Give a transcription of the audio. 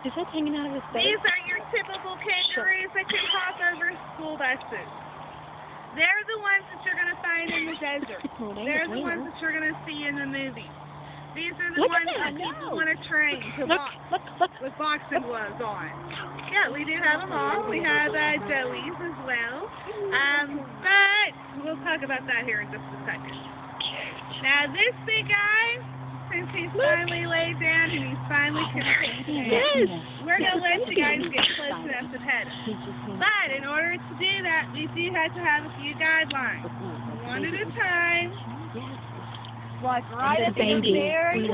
Is that hanging out of his face? These are your typical kangaroos that can hop over school buses. They're the ones that you're going to find in the desert. There's They're the ones that you're going to see in the movies. These are the Look ones that people want to train to Look, box look, look. with boxing gloves on. Yeah, we do have them all. We have uh, Joey's as well. Um, but we'll talk about that here in just a second. Now this big guy, finally oh, competing, Yes. we're going to let you guys get close enough to pet. Him. He's just hanging But in order to do that, we do have to have a few guidelines. One at a time. Like right in the very